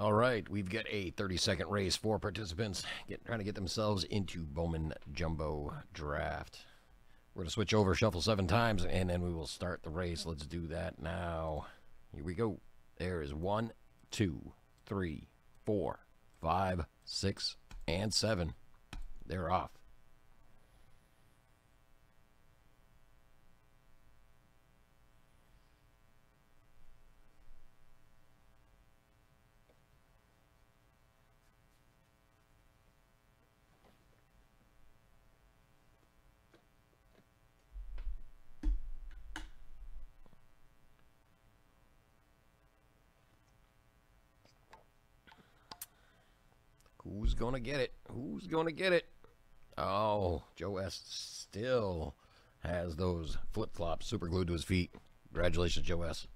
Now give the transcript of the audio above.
All right, we've got a 30 second race. Four participants get, trying to get themselves into Bowman Jumbo Draft. We're going to switch over, shuffle seven times, and then we will start the race. Let's do that now. Here we go. There is one, two, three, four, five, six, and seven. They're off. Who's going to get it? Who's going to get it? Oh, Joe S. still has those flip flops super glued to his feet. Congratulations, Joe S.